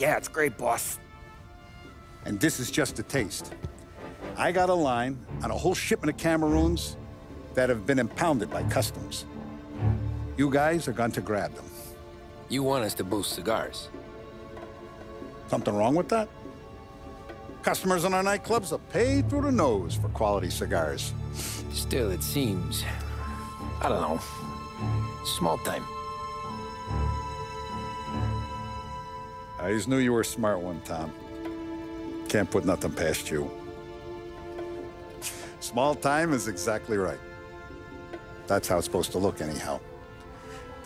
Yeah, it's great, boss. And this is just a taste. I got a line on a whole shipment of Cameroons that have been impounded by customs. You guys are going to grab them. You want us to boost cigars? Something wrong with that? Customers in our nightclubs are paid through the nose for quality cigars. Still, it seems... I don't know. Small time. I always knew you were a smart one, Tom. Can't put nothing past you. Small time is exactly right. That's how it's supposed to look, anyhow.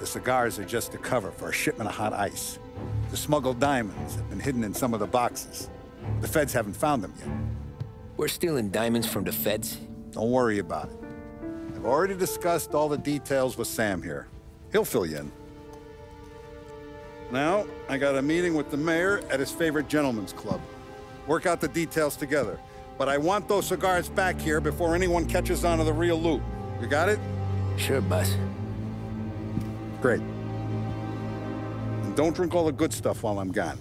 The cigars are just a cover for a shipment of hot ice. The smuggled diamonds have been hidden in some of the boxes. The feds haven't found them yet. We're stealing diamonds from the feds? Don't worry about it. I've already discussed all the details with Sam here. He'll fill you in. Now, I got a meeting with the mayor at his favorite gentleman's club. Work out the details together. But I want those cigars back here before anyone catches on to the real loot. You got it? Sure, boss. Great. And don't drink all the good stuff while I'm gone.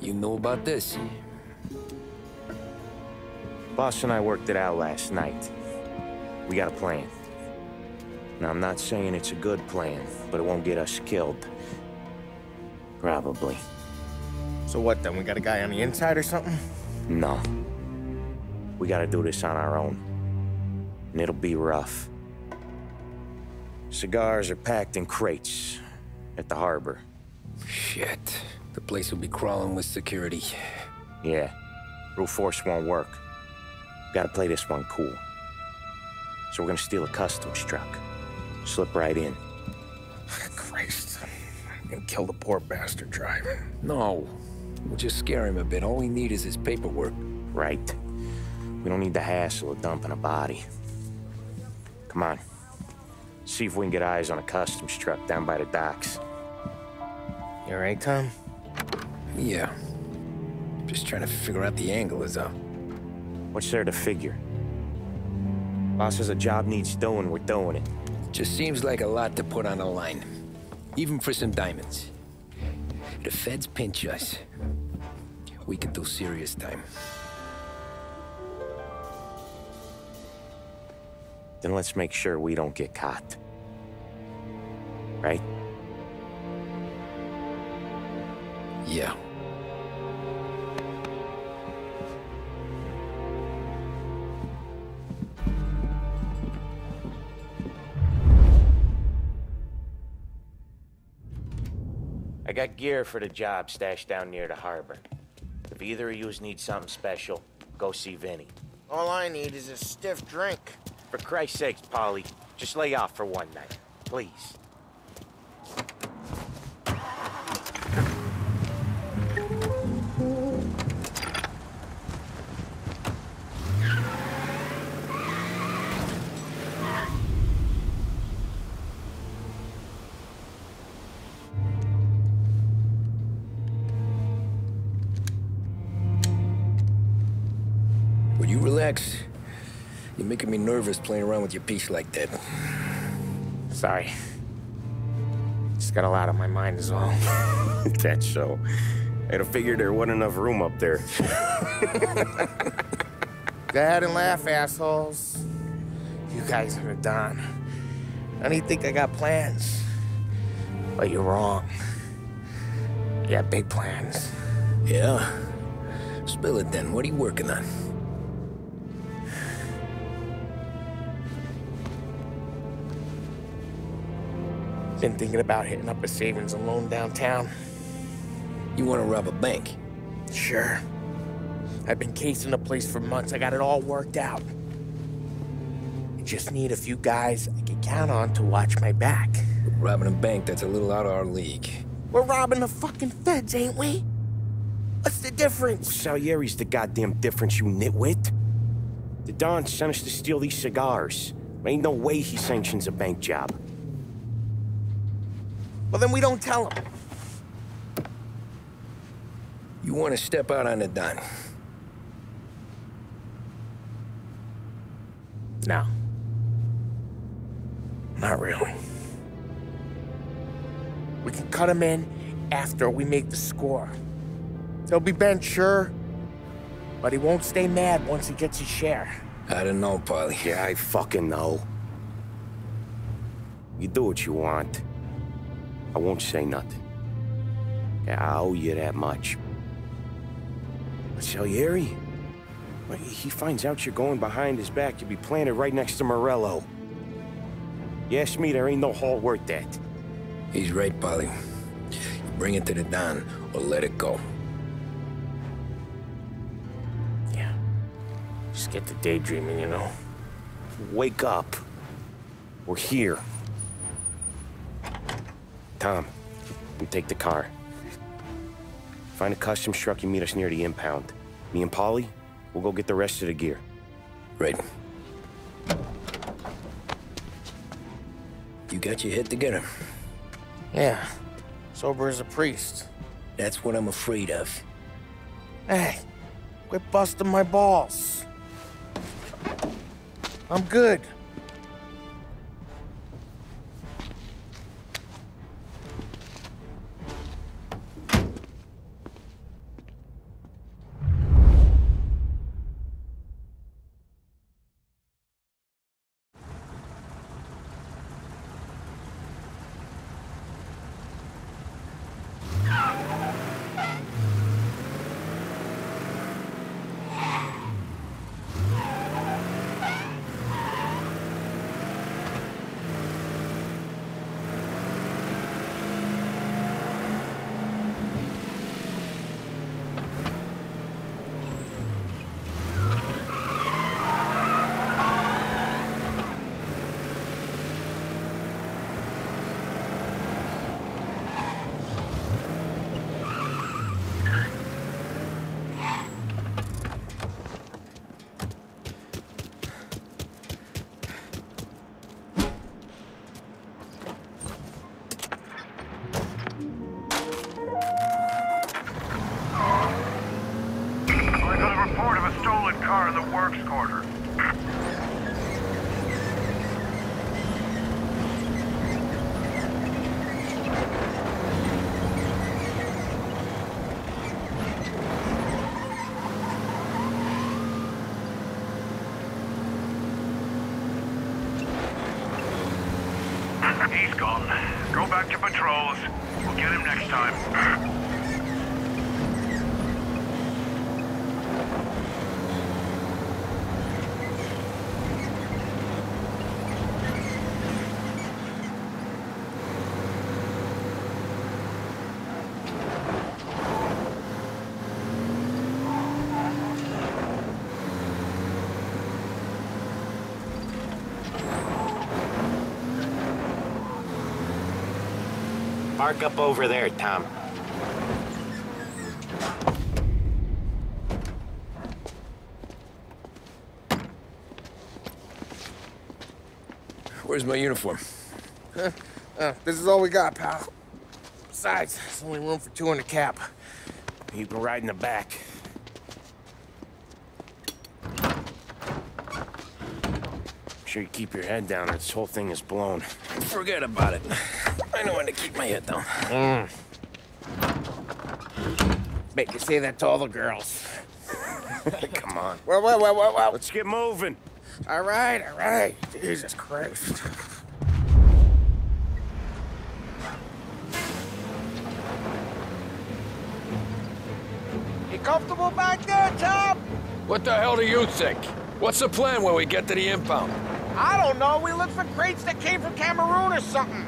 You know about this? Boss and I worked it out last night. We got a plan. Now, I'm not saying it's a good plan, but it won't get us killed. Probably. So what then? We got a guy on the inside or something? No. We gotta do this on our own. And it'll be rough. Cigars are packed in crates at the harbor. Shit. The place will be crawling with security. Yeah. Brute force won't work. Gotta play this one cool. So we're gonna steal a customs truck. Slip right in. Christ. And kill the poor bastard driver. No. We'll just scare him a bit. All we need is his paperwork. Right. We don't need the hassle of dumping a body. Come on. See if we can get eyes on a customs truck down by the docks. You all right, Tom? Yeah. Just trying to figure out the angle is up. What's there to figure? Boss says a job needs doing, we're doing it. Just seems like a lot to put on the line. Even for some diamonds. The feds pinch us. We could do serious time. Then let's make sure we don't get caught. Right? Yeah. Got gear for the job stashed down near the harbor. If either of yous need something special, go see Vinny. All I need is a stiff drink. For Christ's sakes, Paulie, just lay off for one night, please. Would you relax? You're making me nervous playing around with your piece like that. Sorry. Just got a lot on my mind as well. That's so. I'd have figured there wasn't enough room up there. Go ahead and laugh, assholes. You guys are done. I don't think I got plans. But you're wrong. I got big plans. Yeah? Spill it then. What are you working on? Been thinking about hitting up a savings and loan downtown. You want to rob a bank? Sure. I've been casing the place for months. I got it all worked out. I just need a few guys I can count on to watch my back. Robbing a bank, that's a little out of our league. We're robbing the fucking feds, ain't we? What's the difference? Salieri's the goddamn difference, you nitwit. The Don sent us to steal these cigars. Ain't no way he sanctions a bank job. Well, then we don't tell them. You want to step out on the dime? No. Not really. We can cut him in after we make the score. He'll be bent, sure, but he won't stay mad once he gets his share. I don't know, Paulie. Yeah, I fucking know. You do what you want. I won't say nothing. I owe you that much. But Salieri? Well, he finds out you're going behind his back, you'll be planted right next to Morello. You ask me, there ain't no haul worth that. He's right, Paulie. You bring it to the Don, or let it go. Yeah. Just get to daydreaming, you know. Wake up. We're here. Tom, you take the car. Find a custom truck and meet us near the impound. Me and Paulie, we'll go get the rest of the gear. Right. You got your head together. Yeah. Sober as a priest. That's what I'm afraid of. Hey, quit busting my balls. I'm good. Park up over there, Tom. Where's my uniform? Uh, this is all we got, pal. Besides, there's only room for two in the cap. You can ride in the back. Make sure you keep your head down or this whole thing is blown. Forget about it. I know when to keep my head down. Mm. Bet you say that to all the girls. Come on. Well, well, well, well, well. Let's get moving. All right, all right. Jesus Christ. You comfortable back there, Tom? What the hell do you think? What's the plan when we get to the impound? I don't know. We look for crates that came from Cameroon or something.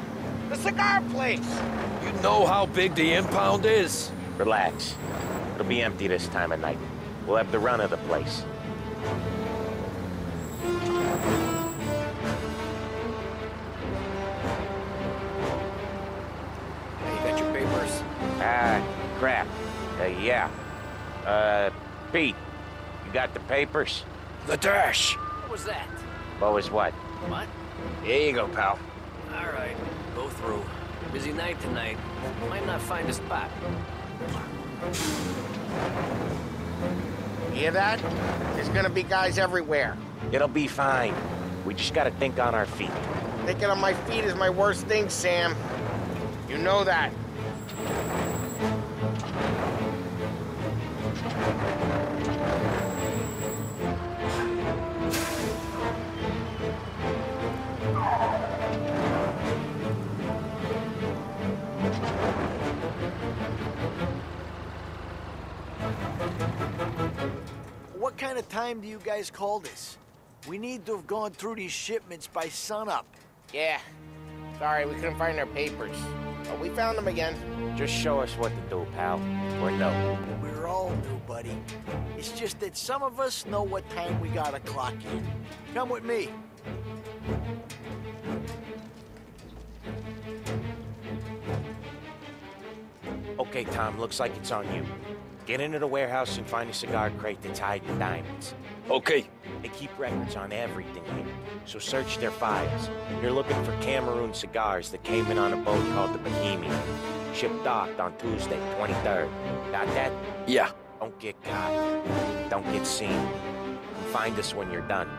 The cigar place. You know how big the impound is? Relax. It'll be empty this time of night. We'll have the run of the place. Hey, you got your papers? Ah, crap. Uh, yeah. Uh, Pete, you got the papers? The dash. What was that? What was what? What? Here you go, pal. All right, go through. Busy night tonight. Might not find a spot. Hear that? There's gonna be guys everywhere. It'll be fine. We just gotta think on our feet. Thinking on my feet is my worst thing, Sam. You know that. Kind of time do you guys call this? We need to have gone through these shipments by sunup. Yeah. Sorry, we couldn't find our papers. But we found them again. Just show us what to do, pal. Or no. We're all new, buddy. It's just that some of us know what time we gotta clock in. Come with me. Okay, Tom, looks like it's on you. Get into the warehouse and find a cigar crate that's hiding diamonds. Okay. They keep records on everything here, so search their files. You're looking for Cameroon cigars that came in on a boat called the Bohemian. Ship docked on Tuesday, 23rd. Got that? Yeah. Don't get caught. Don't get seen. Find us when you're done.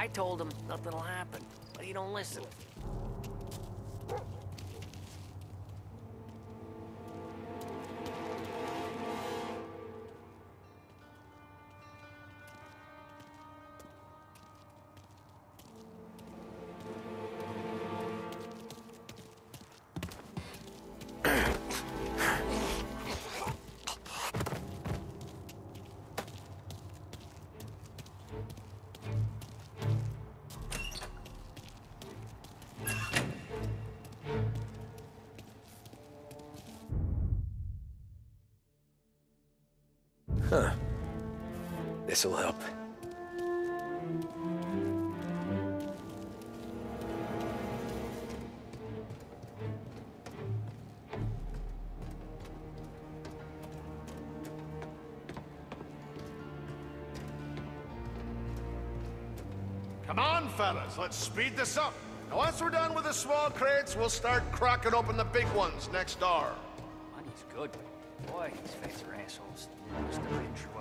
I told him nothing'll happen, but he don't listen. This'll help. Come on, fellas, let's speed this up. Now, once we're done with the small crates, we'll start cracking open the big ones next door. Money's good, but boy, these feds are assholes. Must have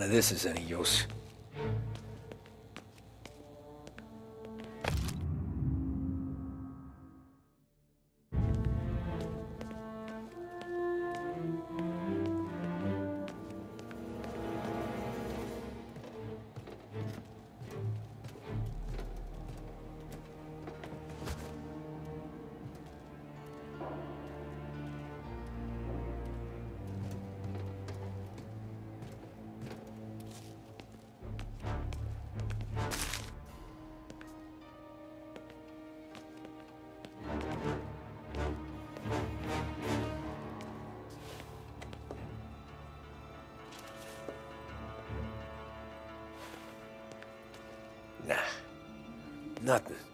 None of this is any use. Nothing.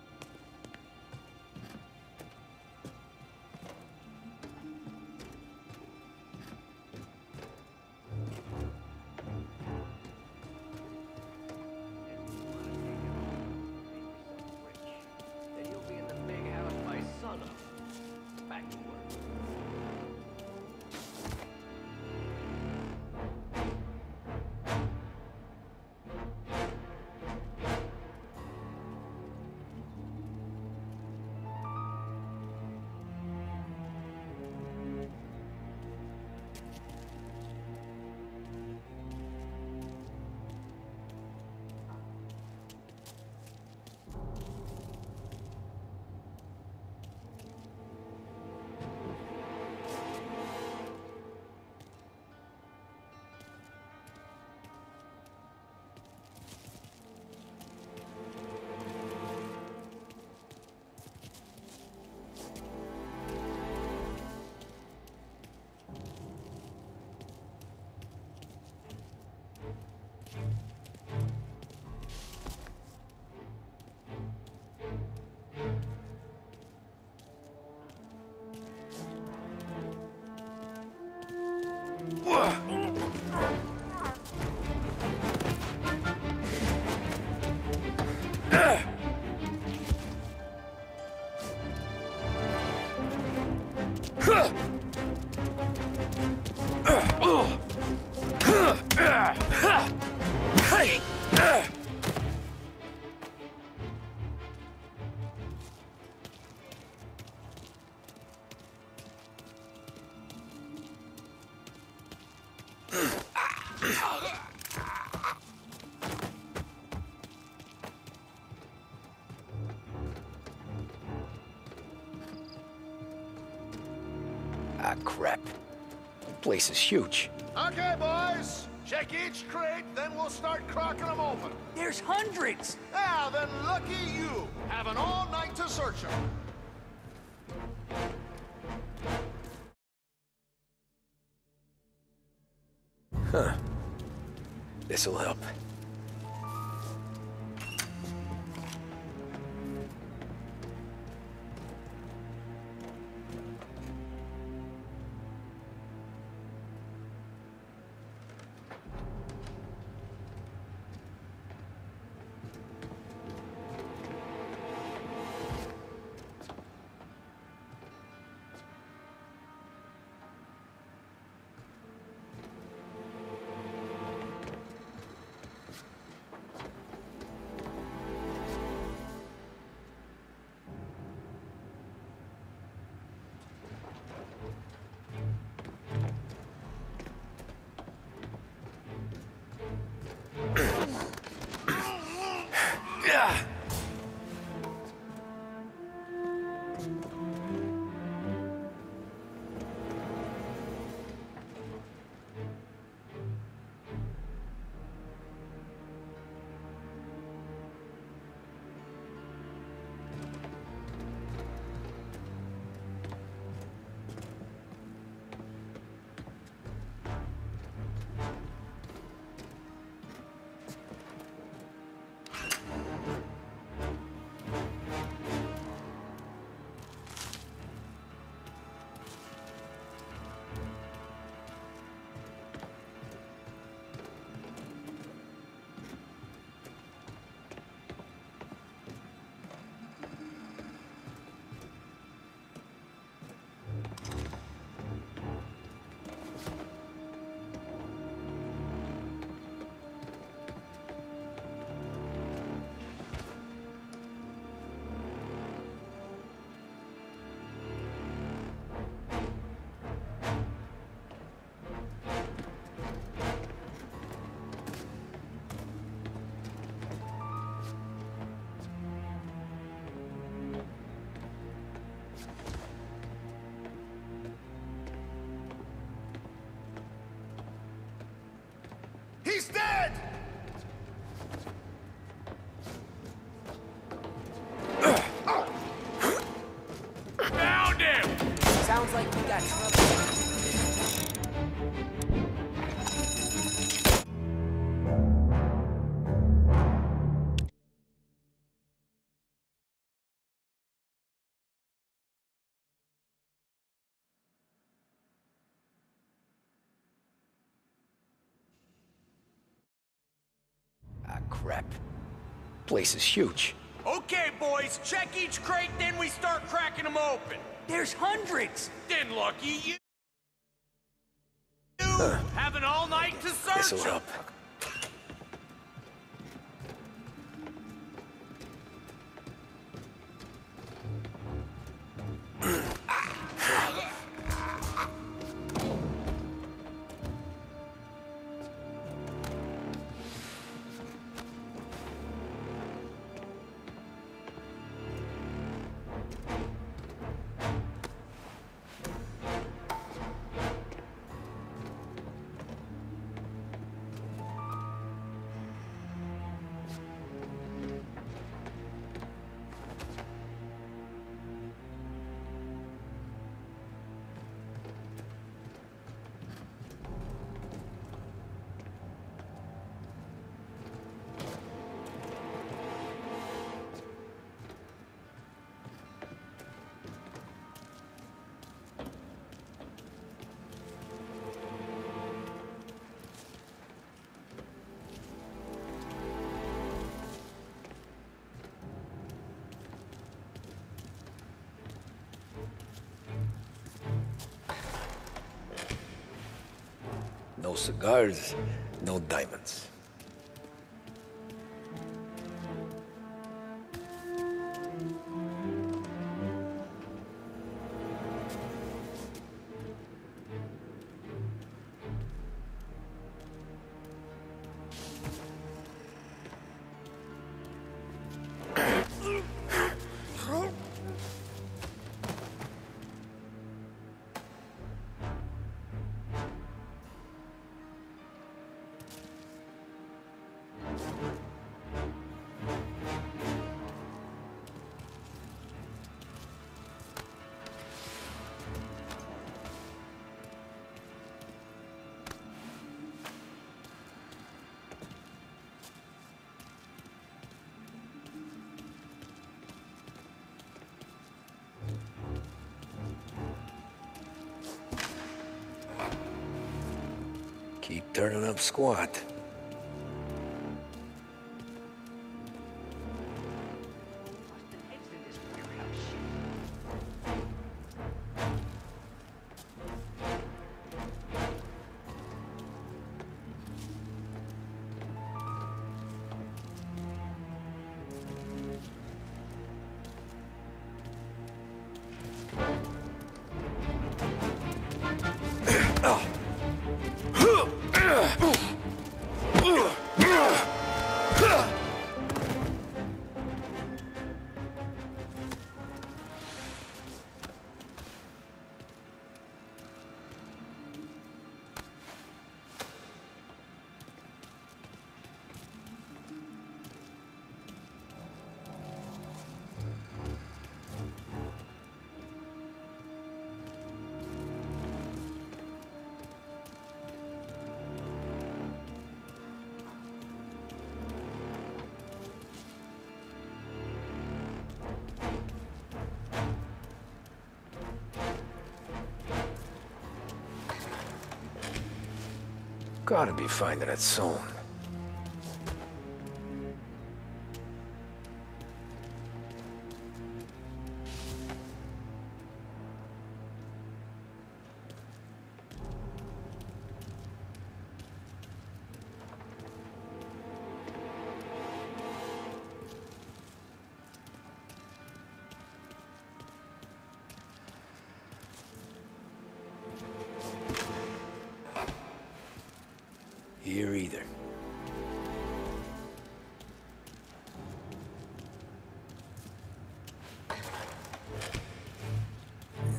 Ah. The place is huge. Okay, boys. Check each crate, then we'll start cracking them open. There's hundreds! Now then, lucky you. Having all night to search them. Huh. This'll help. Yeah! Crap. Place is huge. Okay, boys, check each crate, then we start cracking them open. There's hundreds! Then lucky you. Having all night to search This'll 'em. help. No cigars, no diamonds. Keep turning up squat. Gotta be finding it soon.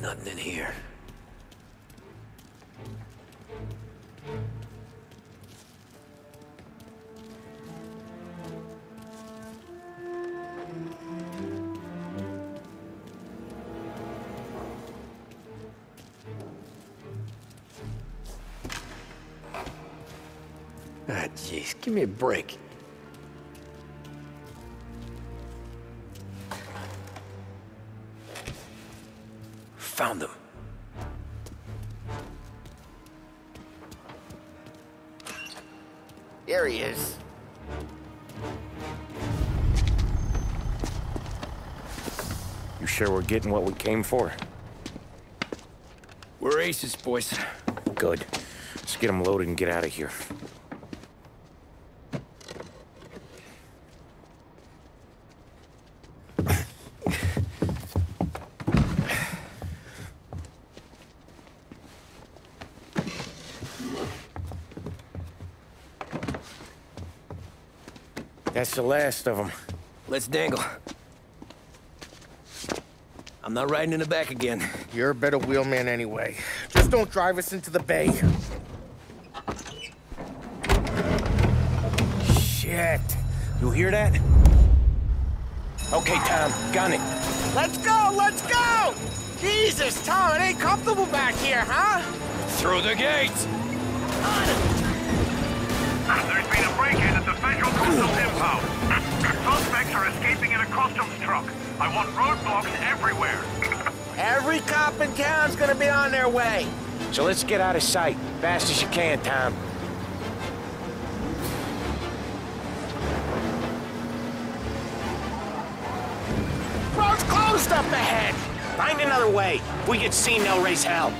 Nothing in here. Ah, jeez, give me a break. Sure we're getting what we came for? We're aces, boys. Good. Let's get them loaded and get out of here. That's the last of them. Let's dangle. I'm not riding in the back again. You're a better wheelman anyway. Just don't drive us into the bay. Shit. You hear that? Okay, Tom, gun it. Let's go, let's go! Jesus, Tom, it ain't comfortable back here, huh? Through the gate! There's been a break-in at the Federal Customs impound. Suspects are escaping in a customs truck. I want roadblocks everywhere. Every cop in town's gonna be on their way. So let's get out of sight. Fast as you can, Tom. Road's closed up ahead. Find another way. If we get seen, they'll raise hell.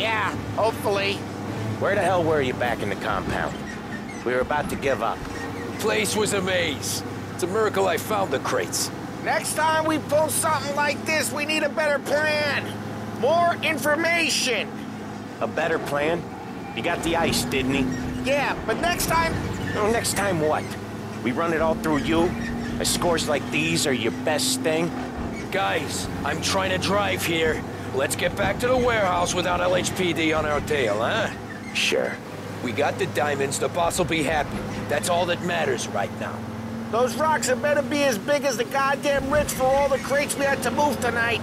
Yeah, hopefully. Where the hell were you back in the compound? We were about to give up. Place was a maze. It's a miracle I found the crates. Next time we pull something like this, we need a better plan. More information. A better plan? You got the ice, didn't he? Yeah, but next time... Oh, next time what? We run it all through you? A scores like these are your best thing? Guys, I'm trying to drive here. Let's get back to the warehouse without LHPD on our tail, huh? Sure. We got the diamonds, the boss will be happy. That's all that matters right now. Those rocks had better be as big as the goddamn rich for all the crates we had to move tonight.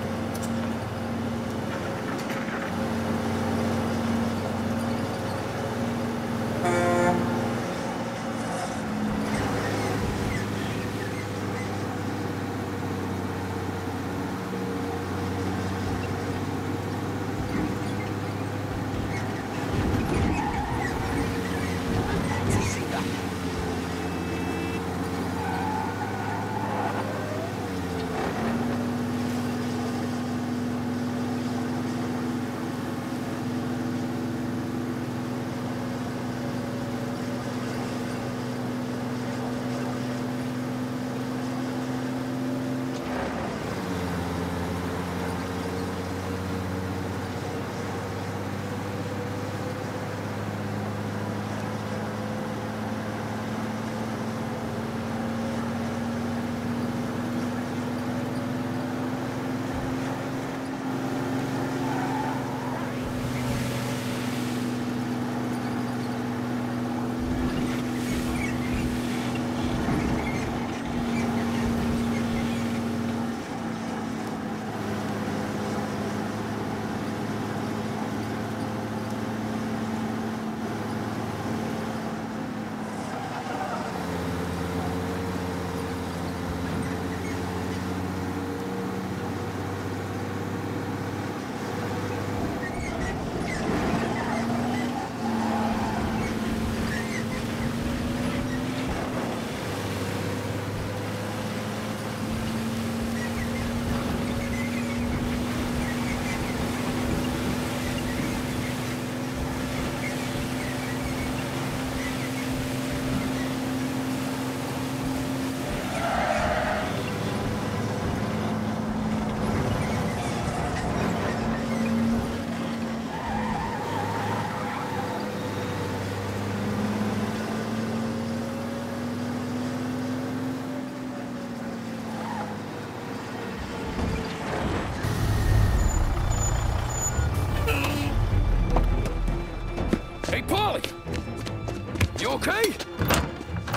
Okay?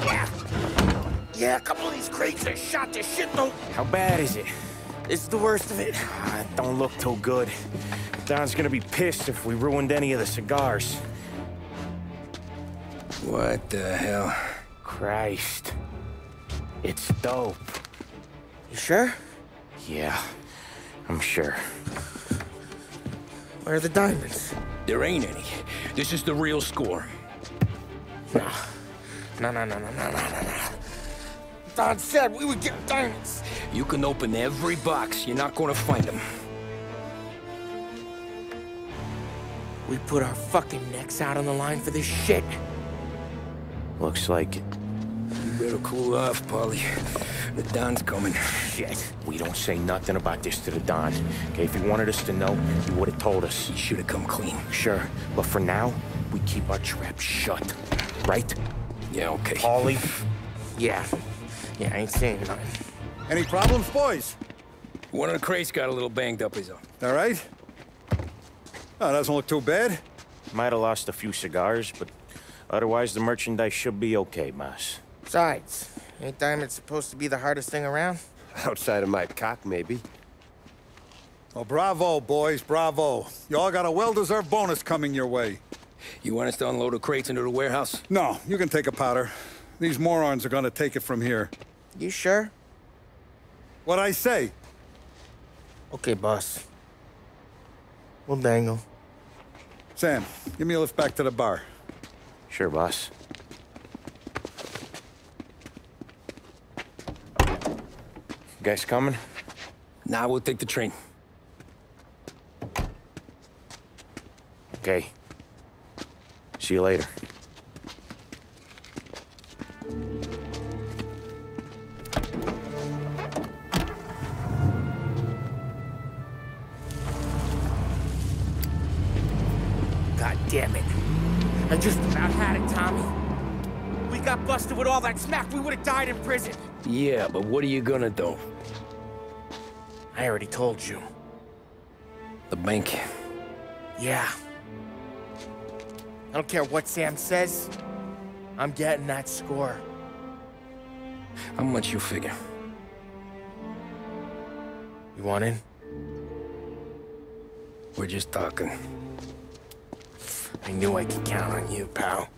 Yeah. Yeah, a couple of these crates are shot to shit though. How bad is it? It's the worst of it. Ah, it don't look too good. Don's gonna be pissed if we ruined any of the cigars. What the hell? Christ. It's dope. You sure? Yeah, I'm sure. Where are the diamonds? There ain't any. This is the real score. No. No, no, no, no, no, no, no. Don said we would get diamonds. You can open every box. You're not gonna find them. We put our fucking necks out on the line for this shit. Looks like it. You better cool off, Paulie. The Don's coming. Shit. We don't say nothing about this to the Don. Okay, if he wanted us to know, he would have told us. He should have come clean. Sure, but for now, we keep our trap shut. Right? Yeah, okay. Ollie? Yeah. Yeah, I ain't saying nothing. Any problems, boys? One of the crates got a little banged up, is all. All right? Oh, doesn't look too bad. Might have lost a few cigars, but otherwise the merchandise should be okay, Mas. Besides, ain't diamonds supposed to be the hardest thing around? Outside of my cock, maybe. Well, bravo, boys, bravo. You all got a well-deserved bonus coming your way. You want us to unload the crates into the warehouse? No, you can take a powder. These morons are gonna take it from here. You sure? What I say? Okay, boss. We'll dangle. Sam, give me a lift back to the bar. Sure, boss. Guys coming? Now nah, we'll take the train. Okay. See you later. God damn it. I just about had it, Tommy. We got busted with all that smack, we would have died in prison. Yeah, but what are you gonna do? I already told you. The bank. Yeah. I don't care what Sam says. I'm getting that score. How much you figure? You want in? We're just talking. I knew I could count on you, pal.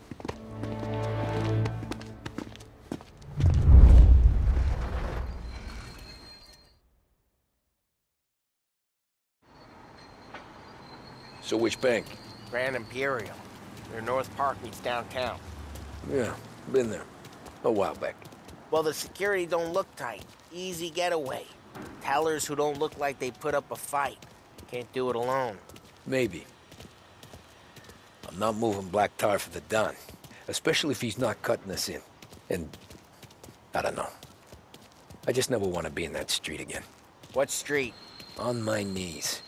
So which bank? Grand Imperial. North Park meets downtown. Yeah, been there. A while back. Well, the security don't look tight. Easy getaway. Tellers who don't look like they put up a fight. Can't do it alone. Maybe. I'm not moving black tar for the Don. Especially if he's not cutting us in. And... I don't know. I just never want to be in that street again. What street? On my knees.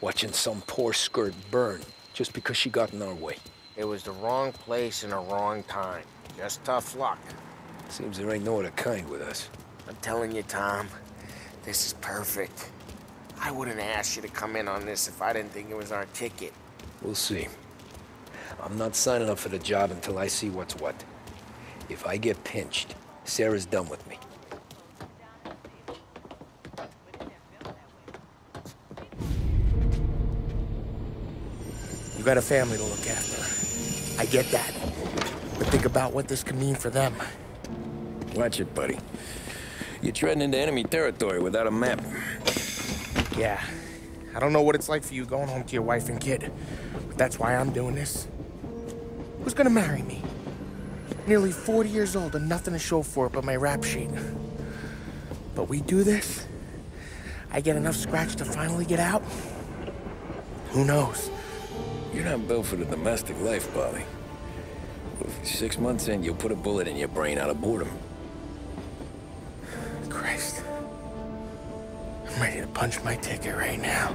Watching some poor skirt burn just because she got in our way. It was the wrong place and the wrong time. Just tough luck. Seems there ain't no other kind with us. I'm telling you, Tom, this is perfect. I wouldn't ask you to come in on this if I didn't think it was our ticket. We'll see. I'm not signing up for the job until I see what's what. If I get pinched, Sarah's done with me. You got a family to look after. I get that. But think about what this could mean for them. Watch it, buddy. You're treading into enemy territory without a map. Yeah. I don't know what it's like for you going home to your wife and kid, but that's why I'm doing this. Who's gonna marry me? Nearly 40 years old and nothing to show for it but my rap sheet. But we do this, I get enough scratch to finally get out? Who knows? You're not built for the domestic life, Paulie. Six months in, you'll put a bullet in your brain out of boredom. Christ. I'm ready to punch my ticket right now.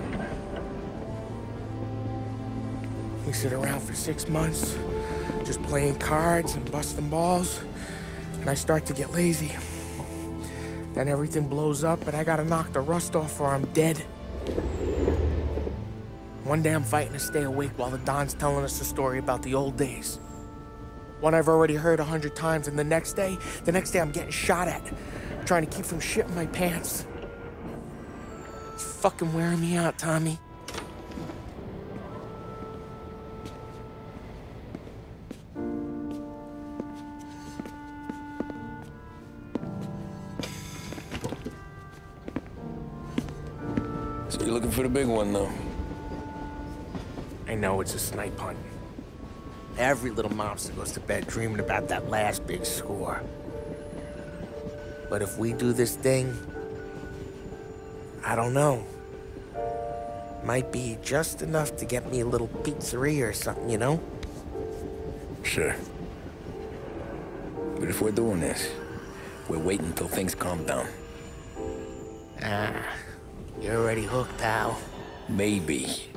We sit around for six months, just playing cards and busting balls, and I start to get lazy. Then everything blows up, and I gotta knock the rust off or I'm dead. One day I'm fighting to stay awake while the Don's telling us a story about the old days. One I've already heard a hundred times, and the next day, the next day I'm getting shot at. Trying to keep from shitting my pants. It's fucking wearing me out, Tommy. So you're looking for the big one, though? I know it's a snipe hunt. Every little mobster goes to bed dreaming about that last big score. But if we do this thing, I don't know. Might be just enough to get me a little pizzeria or something, you know? Sure. But if we're doing this, we're waiting until things calm down. Ah, you're already hooked, pal. Maybe.